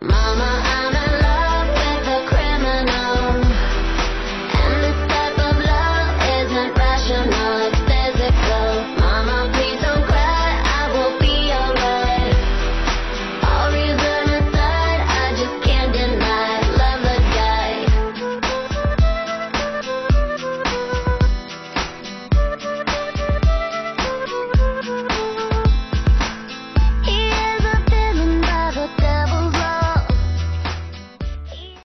Mama